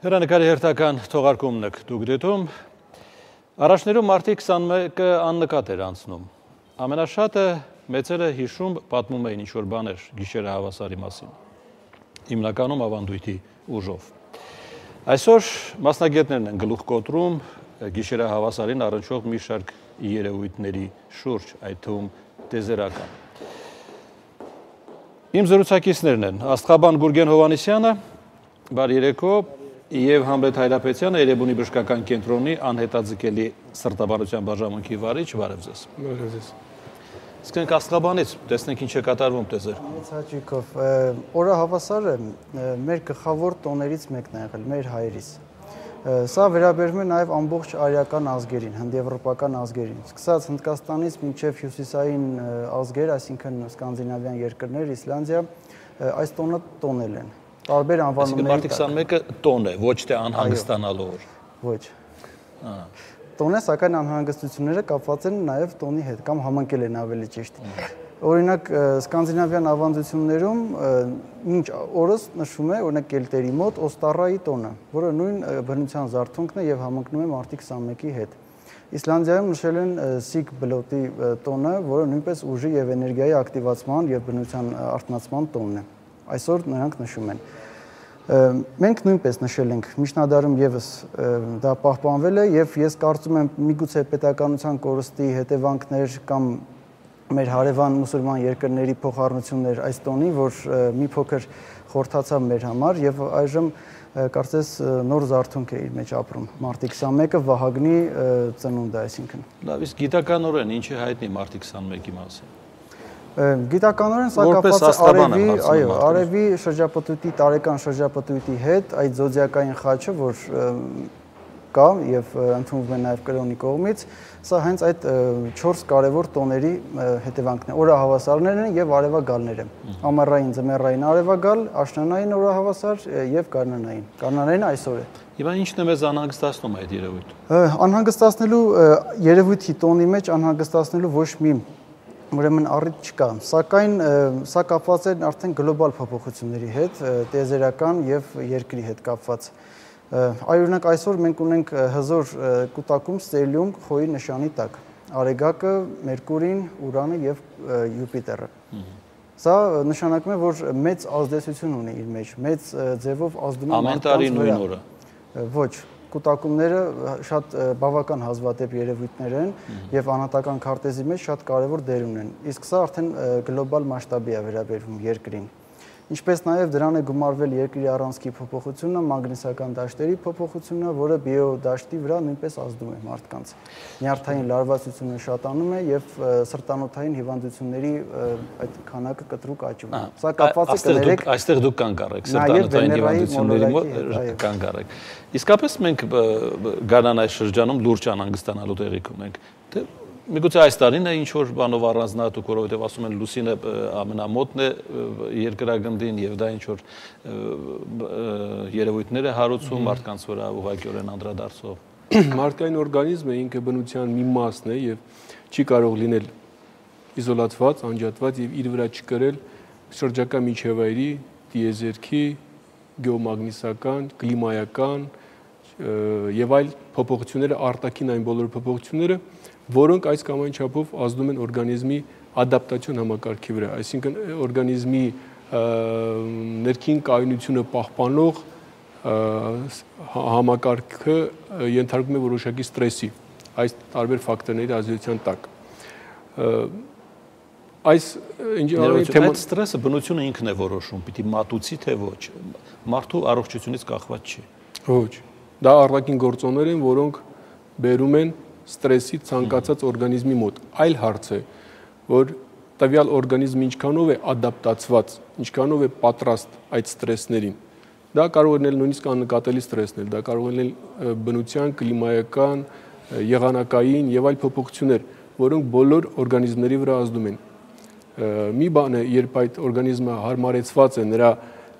Հրանեկարի հերթական թողարկումն եք դուք դետում։ Առաջներում մարտի 21-ը աննկատ էր անցնում։ Ամենաշատը մեծերը հիշում պատմում էին ինչ-որ բաներ գիշերը հավասարի մասին։ Հիմնականում ավանդույթի ուժով։ Այսօր մասնագետներն են գլուխ կոտրում գիշերը հավասարին առնչող մի շարք երևույթների շուրջ, այդ թվում տեզերական։ Իմ զրուցակիցներն են. Աստղաբան Գուրգեն Հովանիսյանը, բարի երեկո, եւ Համլետ Հայրապետյանը Երևանի բժշկական կենտրոնի անհետաձգելի սրտաբանության բաժանմունքի վարիչ, բարև ձեզ։ Բարև ձեզ։ Սկսենք Աստղաբանից, տեսնենք ինչ է կատարվում տեզեր։ Մեծ հաճույքով օրը հավասարը մեր գլխավոր տոներից մեկն է եղել, մեր հայերիս։ Սա վերաբերում է նաև ամբողջ արիական ազգերին, հնդեվրոպական ազգերին։ Սկսած Հնդկաստանից մինչև հյուսիսային ազգեր, այսինքն սկանդինավյան երկրներ, Իսլանդիա, այս տոնը տոնել են տարբեր անվանումների։ Այսինքն մարտի 21-ը տոն է, ոչ թե անհանգստանալու օր։ Ոչ։ Ահա տոն է, սակայն անհանգստությունները կապված են նաև տոնի հետ կամ համընկել են ավելի ճիշտ։ Օրինակ սկանդինավյան ավանդություններում ինչ օրս նշվում է օրինակ կելտերի մոտ Օստարայի տոնը, որը նույն բնության զարթոնքն է եւ համընկնում է մարտի 21-ի հետ։ Իսլանդիայում նշել են Սիգ բլոտի տոնը, որը նույնպես ուժի եւ էներգիայի ակտիվացման եւ բնության արտնացման տոնն է։ Այսօր նրանք նշում են. Մենք նույնպես նշել ենք միջնադարում եւս դա պահպանվել է եւ ես կարծում եմ միգուցե պետականության կորստի հետևանքներ կամ մեր հարևան մուսուլման երկրների փոխառնություններ այս տոնի, որ մի փոքր խորթացավ մեր համար եւ այժմ կարծես նոր զարթոնք է իր մեջ ապրում։ Մարտի 21-ը Վահագնի ծնունդը, այսինքն։ Լավ, իսկ գիտականորեն ինչ է հայտնի մարտի 21-ի մասին։ Գիտականորեն սա կապված արևի, այո, արևի շրջապտույտի տարեկան շրջապտույտի հետ, այդ զոդիակային խաչը, որ կա եւ ընդունվում է նաեւ կրոնի կողմից, սա հենց այդ 4 կարևոր տոների հետևանքն է։ Օրահավասարներն են եւ արևագալները։ Ամառային, ձմեռային արևագալ, աշնանային օրահավասար եւ կանանային։ Կանանայինը այսօր է։ Եվ ինչն է մեզ անհանգստացնում այդ երևույթը։ Անհանգստացնելու երևույթի տոնի մեջ անհանգստացնելու ոչ մի ուրեմն առիթ չկա, սակայն սա կապված է արդեն գլոբալ փոփոխությունների հետ, տեզերական եւ երկրի հետ կապված։ Այօրինակ այսօր մենք ունենք հզոր կուտակում ստելիում խոյի նշանի տակ։ Արեգակը, Մերկուրին, Ուրանը եւ Յուպիտերը։ Սա նշանակում է, որ մեծ ազդեցություն ունի իր մեջ, մեծ ձևով ազդում է ամեն տարի նույն օրը։ Ոչ, կուտակումները շատ բավական հազվադեպ երևույթներ են եւ անհատական քարտեզի մեջ շատ կարեւոր դեր ունեն։ Իսկ սա արդեն գլոբալ մասշտաբի է վերաբերվում երկրին։ Ինչպես նաև դրան է գումարվել երկրի առանցքի փոփոխությունը, մագնիսական դաշտերի փոփոխությունը, որը բիոդաշտի վրա նույնպես ազդում է մարդկանց։ Նյարդային լարվածությունը շատանում է եւ սրտանոթային հիվանդությունների այդ քանակը կտրուկ աճում է։ Սա կապված է կներեք այստեղ դուք կան կարեք սրտանոթային հիվանդությունների մոտ կան կարեք։ Իսկապես մենք գանան այս շրջանում լուրջ անհանգստանալու տեղիք ունենք։ Դե Միգուցե այս տարին է ինչ որ բանով առանձնահատուկ, որովհետև ասում են լուսինը ամենամոտն է երկրագնդին եւ դա ինչ որ երևույթներ է հարուցում մարդկանց վրա ուղղակիորեն անդրադարձող։ Մարդկային օրգանիզմը ինքը բնության մի մասն է եւ չի կարող լինել իզոլացված, անջատված եւ իր վրա չկրել շրջակա միջավայրի, դիեզերքի, գեոմագնիսական, կլիմայական եւ այլ փոփոխությունները արտաքին այն բոլոր փոփոխությունները, որոնք այս կամ այն չափով ազդում են օրգանիզմի ադապտացիոն համակարգի վրա, այսինքն օրգանիզմի ներքին կայունությունը պահպանող համակարգը ենթարկվում է որոշակի ստրեսի այս տարբեր ֆակտորների ազդեցության տակ այս ինժեների թեման ստրեսը բնությունը ինքն է որոշում, պիտի մատուցի թե ոչ։ Մարդու առողջությունից կախված չի։ Ոչ։ Դա արտաքին գործոններ են, որոնք բերում են ստրեսի ցանկացած օրգանիզմի մոտ։ Այլ հարց է, որ տվյալ օրգանիզմը ինչքանով է ադապտացված, ինչքանով է պատրաստ այդ ստրեսներին։ Դա կարող է լինել նույնիսկ աննկատելի ստրեսներ, դա կարող է լինել բնության, կլիմայական, եղանակային եւ այլ փոփոխություններ, որոնք բոլոր օրգանիզմների վրա ազդում են։ Մի բան է, երբ այդ օրգանիզմը հարմարեցված է, նրա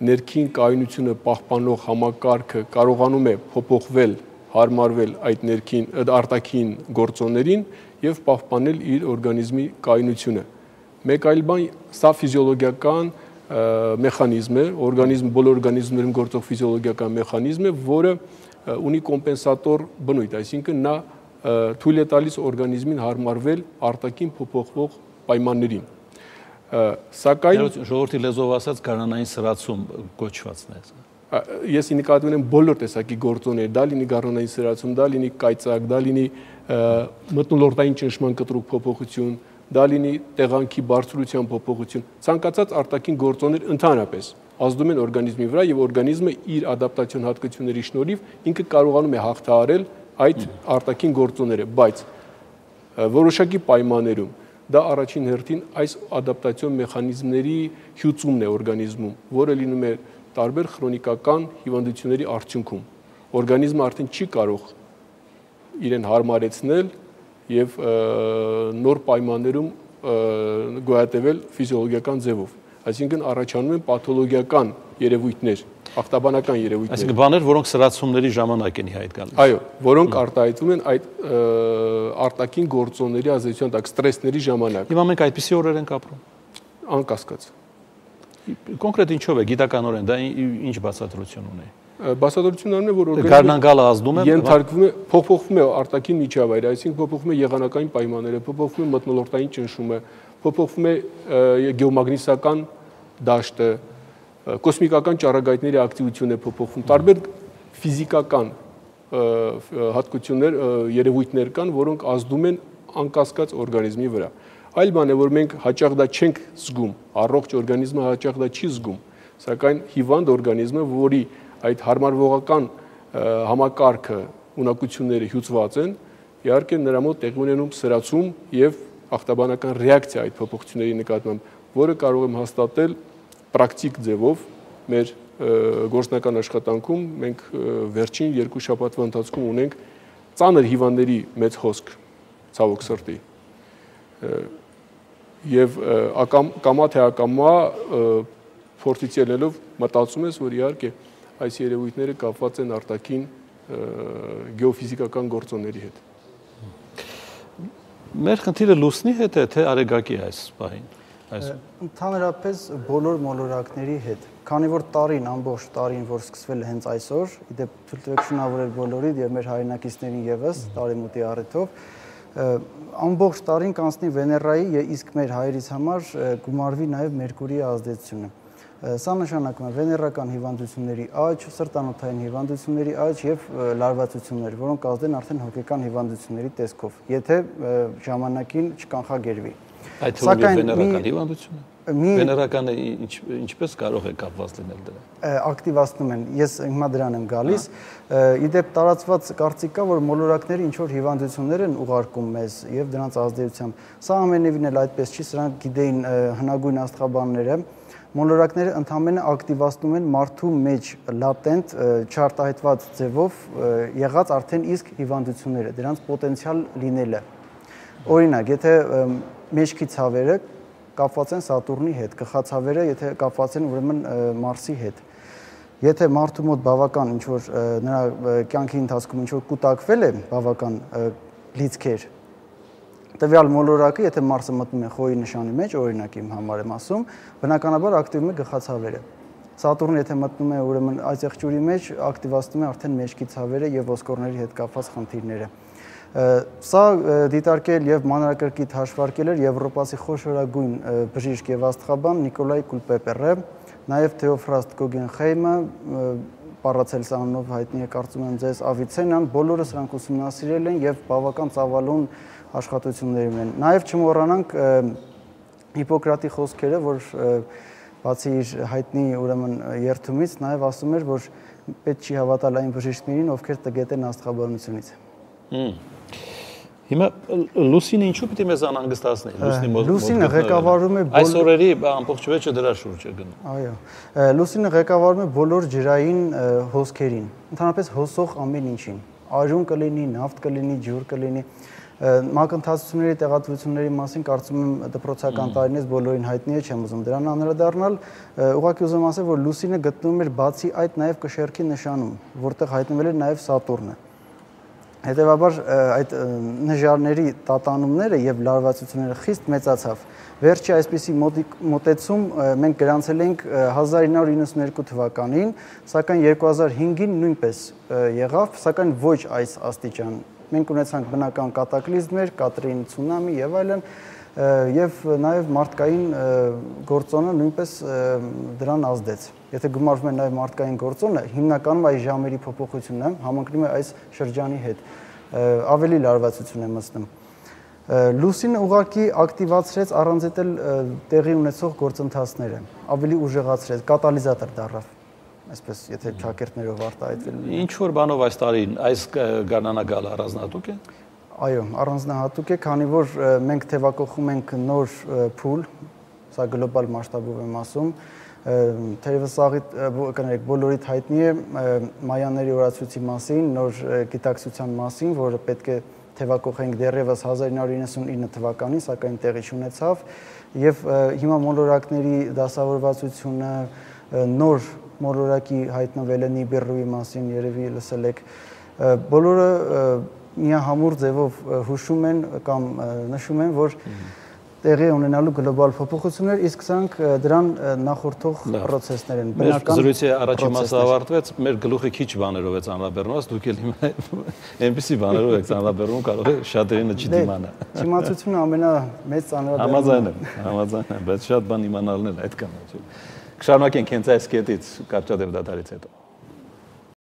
ներքին կայունությունը պահպանող համակարգը կարողանում է փոփոխվել հարմարվել այդ ներքին արտաքին գործոններին եւ պահպանել իր օրգանիզմի կայունությունը։ Մեկ այլ բան, սա ֆիզիոլոգիական մեխանիզմ է, օրգանիզմ բոլոր օրգանիզմներում գործող ֆիզիոլոգիական մեխանիզմ է, որը ունի կոմպենսատոր բնույթ, այսինքն նա թույլ է տալիս օրգանիզմին հարմարվել արտաքին փոփոխվող պայմաններին։ Սակայն ժողովրդի լեզվով ասած կանանային սրացում կոչվածն է ես նկատի ունեմ բոլոր տեսակի գործոններ, դա լինի գառնանային սրացում, դա լինի կայծակ, դա լինի մտնոլորտային ճնշման կտրուկ փոփոխություն, դա լինի տեղանքի բարձրության փոփոխություն, ցանկացած արտաքին գործոններ ընդհանրապես ազդում են օրգանիզմի վրա եւ օրգանիզմը իր ադապտացիոն հատկությունների շնորհիվ ինքը կարողանում է հաղթահարել այդ արտաքին գործոնները, բայց որոշակի պայմաններում դա առաջին հերթին այս ադապտացիոն մեխանիզմների հյուծումն է օրգանիզմում, որը լինում է տարբեր քրոնիկական հիվանդությունների արդյունքում։ Օրգանիզմը արդեն չի կարող իրեն հարմարեցնել եւ նոր պայմաններում գոյատևել ֆիզիոլոգիական ձևով այսինքն առաջանում են պաթոլոգիական երևույթներ ախտաբանական երևույթներ այսինքն բաներ որոնք սրացումների ժամանակ են հայտ գալիս այո որոնք արտահայտվում են այդ արտաքին գործոնների ազդեցության տակ ստրեսների ժամանակ հիմա մենք այդպիսի օրեր ենք ապրում անկասկած կոնկրետ ինչով է գիտականորեն դա ինչ բացատրություն ունի բացատրությունն է, որ օրգանիզմը գարնանգալը ազդում է, ենթարկվում է, փոփոխվում է արտաքին միջավայրը, այսինքն փոփոխվում է եղանակային պայմանները, փոփոխվում է մթնոլորտային ճնշումը, փոփոխվում է գեոմագնիսական դաշտը, կոսմիկական ճառագայթների ակտիվությունն է փոփոխվում, տարբեր ֆիզիկական հատկություններ, երևույթներ կան, որոնք ազդում են անկասկած օրգանիզմի վրա։ Այլ բան է, որ մենք հաճախ դա չենք զգում, առողջ օրգանիզմը հաճախ դա չի զգում, սակայն հիվանդ օրգանիզմը, որի այդ հարմարվողական համակարգը ունակությունները հյուծված են, իհարկե նրա մոտ տեղի ունենում սրացում եւ ախտաբանական ռեակցիա այդ փոփոխությունների նկատմամբ, որը կարող եմ հաստատել պրակտիկ ձևով մեր գործնական աշխատանքում մենք վերջին երկու շաբաթվա ընթացքում ունենք ծանր հիվանդների մեծ հոսք ցավոք սրտի եւ ակամ կամա թե ակամա փորձից ելնելով մտածում ես որ իհարկե այս երևույթները կապված են արտաքին գեոֆիզիկական գործոնների հետ։ Մեր խնդիրը լուսնի հետ է, թե արեգակի այս պահին։ Այս ընդհանրապես բոլոր մոլորակների հետ։ Քանի որ տարին ամբողջ տարին, որ սկսվել է հենց այսօր, իդեպ թույլ տվեք շնորհավորել բոլորին եւ մեր հայրենակիցներին եւս տարեմուտի առիթով, ամբողջ տարին կանցնի Վեներայի, իսկ մեր հայրից համար գումարվի նաեւ Մերկուրիի ազդեցությունը։ Սա նշանակում է վեներական հիվանդությունների աճ, սրտանոթային հիվանդությունների աճ եւ լարվածություններ, որոնք կազդեն արդեն հոգեկան հիվանդությունների տեսքով, եթե ժամանակին չկանխագերվի։ Այդ է վեներական հիվանդությունը։ Մի վեներականը ինչ ինչպես կարող է կապված լինել դրա։ Ակտիվացնում են։ Ես հիմա դրան եմ գալիս։ Իդեպ տարածված կարծիք կա, որ մոլորակների ինչ որ հիվանդություններ են ուղարկում մեզ եւ դրանց ազդեցությամբ։ Սա ամենևին էլ այդպես չի, սրանք գիտեին հնագույն աստղաբանները մոլորակները ընդհանրապես ակտիվացնում են մարդու մեջ լատենտ չարտահայտված ձևով եղած արդեն իսկ հիվանդությունները, դրանց պոտենցիալ լինելը։ Օրինակ, եթե մեջքի ցավերը կապված են Սատուրնի հետ, գլխացավերը, եթե կապված են ուրեմն Մարսի հետ։ Եթե մարդու մոտ բավական ինչ որ նրա կյանքի ընթացքում ինչ որ կուտակվել է բավական լիցքեր, տվյալ մոլորակը, եթե Մարսը մտնում է խոյի նշանի մեջ, օրինակ իմ համար եմ ասում, բնականաբար ակտիվում է գլխացավերը։ Սատուրնը եթե մտնում է ուրեմն այս եղջյուրի մեջ, ակտիվացնում է արդեն մեջքի ցավերը եւ ոսկորների հետ կապված խնդիրները։ Սա դիտարկել եւ մանրակրկիտ հաշվարկել էր Եվրոպացի խոշորագույն բժիշկ եւ աստղաբան Նիկոլայ Կուլպեպերը, նաեւ Թեոֆրաստ Գոգենխեյմը, Պարացելս անունով հայտնի է կարծում եմ ձեզ Ավիցենան, բոլորը սրանք ուսումնասիրել են եւ բավական ծավալուն աշխատություններում են։ Նաև չմոռանանք Հիպոկրատի խոսքերը, որ բացի իր հայտնի ուրեմն երթումից նաև ասում էր, որ պետք չի հավատալ այն բժիշկներին, ովքեր տգետ են աստղաբանությունից։ Հիմա լուսինը ինչու պիտի մեզ անհանգստացնի։ Լուսինի մոտ Լուսինը ղեկավարում է այս օրերի ամբողջ վեճը դրա շուրջ է գնում։ Այո։ Լուսինը ղեկավարում է բոլոր ջրային հոսքերին, ընդհանրապես հոսող ամեն ինչին։ Արյուն կլինի, նավթ կլինի, ջուր կլինի մակընթացությունների տեղատվությունների մասին կարծում եմ դպրոցական տարիներից բոլորին հայտնի է, չեմ ուզում դրան անդրադառնալ։ Ուղղակի ուզում ասել, որ լուսինը գտնվում էր բացի այդ նաև կշերքի նշանում, որտեղ հայտնվել էր նաև Սատուրնը։ Հետևաբար այդ նժարների տատանումները եւ լարվածությունները խիստ մեծացավ։ Վերջի այսպիսի մոտեցում մենք գրանցել ենք 1992 թվականին, սակայն 2005-ին նույնպես եղավ, սակայն ոչ այս աստիճան։ Մենք ունեցանք բնական կատակլիզմներ, Կատրին ցունամի եւ այլն, եւ նաեւ մարդկային գործոնը նույնպես դրան ազդեց։ Եթե գումարվում է նաեւ մարդկային գործոնը, հիմնականում այս ժամերի փոփոխությունն է համընկնում է այս շրջանի հետ։ Ավելի լարվածություն է մտնում։ Լուսինը ուղակի ակտիվացրեց առանձետել տեղի ունեցող գործընթացները, ավելի ուժեղացրեց, կատալիզատոր դառավ այսպես եթե ճակերտներով արտահայտվել։ Ինչ որ բանով այս տարին այս գարնանագալը առանձնահատուկ է։ Այո, առանձնահատուկ է, քանի որ մենք թևակողում ենք նոր փուլ, սա գլոբալ մասշտաբով եմ ասում, թերևս աղի կներեք բոլորիդ հայտնի է մայաների օրացույցի մասին, նոր գիտակցության մասին, որը պետք է թևակողենք դեռևս 1999 թվականին, սակայն տեղի չունեցավ եւ հիմա մոլորակների դասավորվածությունը նոր մոլորակի հայտնվել է Նիբերուի մասին, երևի լսել եք բոլորը միահամուռ ձևով հուշում են կամ նշում են, որ տեղի ունենալու գլոբալ փոփոխություններ, իսկ սրանք դրան նախորդող process-ներ են։ Բնական զրույցի առաջի մասը ավարտվեց, մեր գլուխը քիչ բաներով է ծանրաբեռնված, դուք էլ հիմա այնպեսի բաներով եք ծանրաբեռնում, կարող է շատերինը չդիմանա։ Չիմացությունը ամենամեծ ծանրաբեռնումը։ Համաձայն եմ, համաձայն եմ, բայց շատ բան իմանալն էլ այդ կամ չէ։ Կշարունակենք հենց այս կետից կարճադեպ դատարից հետո։